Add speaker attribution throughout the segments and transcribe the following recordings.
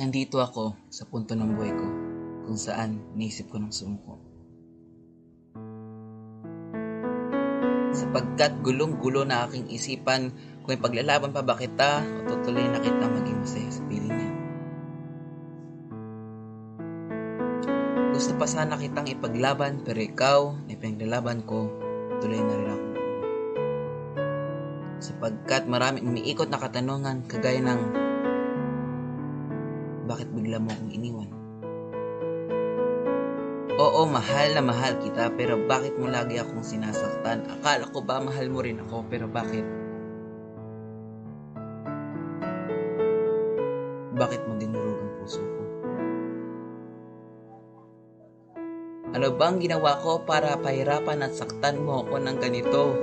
Speaker 1: Nandito ako sa punto ng buhay ko kung saan naisip ko ng sumuko. Sapagkat gulong-gulo na aking isipan kung ipaglalaban pa ba kita o tutuloy na kita maging masaya sa piling niya. Gusto pa sana kitang ipaglaban pero ikaw na ipinaglalaban ko, tuloy na rin ako. Sapagkat maraming umiikot na katanungan kagaya ng bakit bigla mo akong iniwan? Oo, mahal na mahal kita, pero bakit mo lagi akong sinasaktan? Akala ko ba mahal mo rin ako, pero bakit? Bakit mo dinurog ang puso ko? Ano bang ginawa ko para pahirapan at saktan mo ako ng ganito?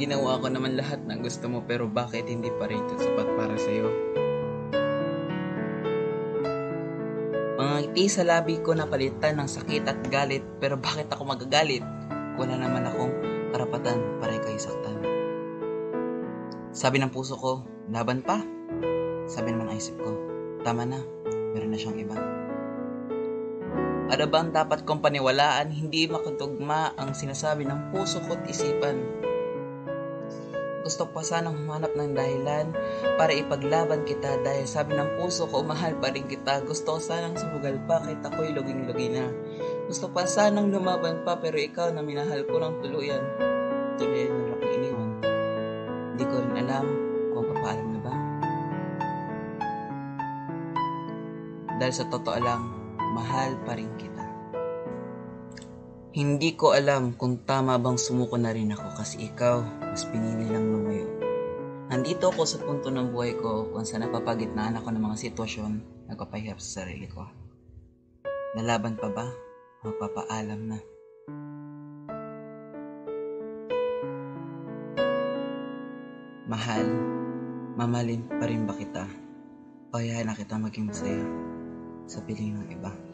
Speaker 1: Ginawa ko naman lahat ng gusto mo pero bakit hindi pa rin ito sapat para sa'yo? Mga ngiti sa labi ko na palitan ng sakit at galit pero bakit ako magagalit? Wala naman akong karapatan para kayo saktan. Sabi ng puso ko, laban pa. Sabi naman ng isip ko, tama na, meron na siyang iba. Ano ba ang dapat kong paniwalaan? Hindi makatugma ang sinasabi ng puso ko't isipan. Gusto pa sanang humanap ng dahilan para ipaglaban kita dahil sabi ng puso ko, mahal pa rin kita. Gusto ko sanang sumugal pa kahit ako'y luging-lugi na. Gusto pa sanang lumaban pa pero ikaw na minahal ko ng tuluyan. Tuluyan na lang iniwan. Hindi ko rin alam kung papaalam na ba. Dahil sa totoo lang, mahal pa rin kita. Hindi ko alam kung tama bang sumuko na rin ako kasi ikaw, mas pinili lang lumayo. Nandito ako sa punto ng buhay ko kung saan napapagitnaan ako ng mga sitwasyon na nagpapahirap sa sarili ko. Nalaban pa ba? Magpapaalam na. Mahal, mamalin pa rin ba kita? O na kita maging masaya sa piling ng iba?